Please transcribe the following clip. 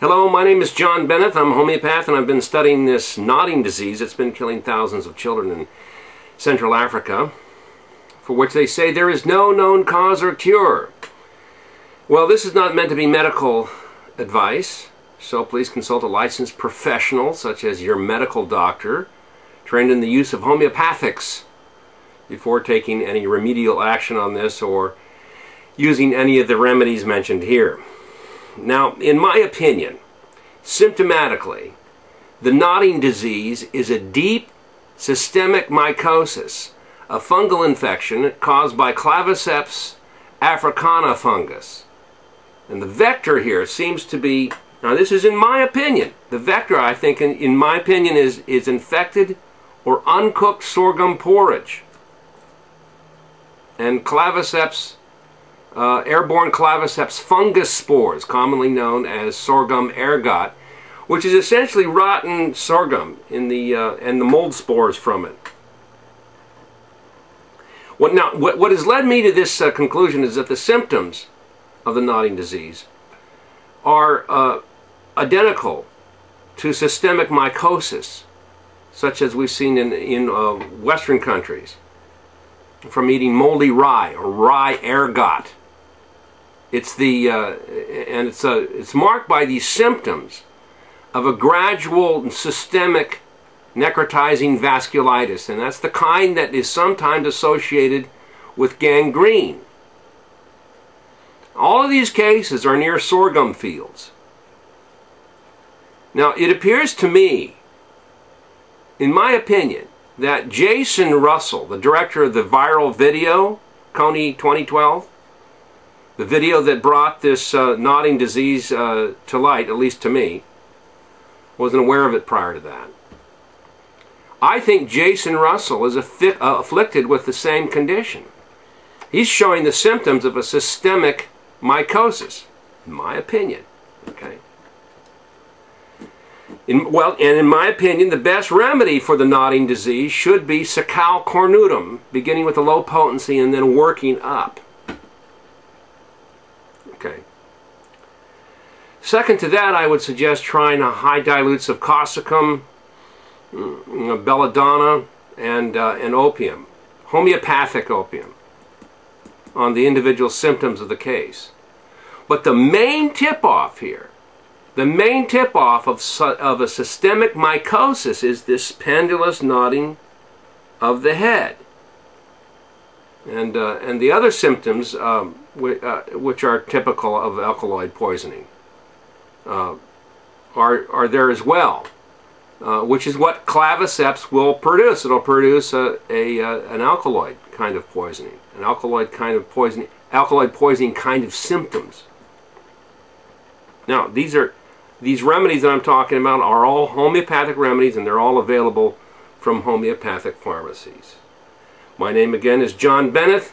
Hello, my name is John Bennett. I'm a homeopath and I've been studying this nodding disease that's been killing thousands of children in Central Africa, for which they say there is no known cause or cure. Well, this is not meant to be medical advice, so please consult a licensed professional, such as your medical doctor, trained in the use of homeopathics, before taking any remedial action on this or using any of the remedies mentioned here. Now, in my opinion, symptomatically, the nodding disease is a deep systemic mycosis, a fungal infection caused by claviceps africana fungus. And the vector here seems to be, now this is in my opinion, the vector I think in, in my opinion is, is infected or uncooked sorghum porridge. And claviceps uh, airborne claviceps fungus spores, commonly known as sorghum ergot, which is essentially rotten sorghum in the, uh, and the mold spores from it. What, now, what, what has led me to this uh, conclusion is that the symptoms of the nodding disease are uh, identical to systemic mycosis, such as we've seen in, in uh, Western countries from eating moldy rye or rye ergot. It's the uh, and it's a it's marked by these symptoms of a gradual and systemic necrotizing vasculitis, and that's the kind that is sometimes associated with gangrene. All of these cases are near sorghum fields. Now, it appears to me, in my opinion, that Jason Russell, the director of the viral video, Kony 2012, the video that brought this uh, nodding disease uh, to light, at least to me, wasn't aware of it prior to that. I think Jason Russell is affi uh, afflicted with the same condition. He's showing the symptoms of a systemic mycosis, in my opinion. Okay. In, well, and in my opinion, the best remedy for the nodding disease should be Secale cornutum, beginning with a low potency and then working up. Okay. Second to that, I would suggest trying a high dilutes of causticum, mm, belladonna, and, uh, and opium, homeopathic opium, on the individual symptoms of the case. But the main tip-off here, the main tip-off of, of a systemic mycosis is this pendulous nodding of the head. And, uh, and the other symptoms um, which are typical of alkaloid poisoning, uh, are, are there as well, uh, which is what claviceps will produce. It'll produce a, a, uh, an alkaloid kind of poisoning, an alkaloid kind of poisoning, alkaloid poisoning kind of symptoms. Now, these are these remedies that I'm talking about are all homeopathic remedies and they're all available from homeopathic pharmacies. My name again is John Bennett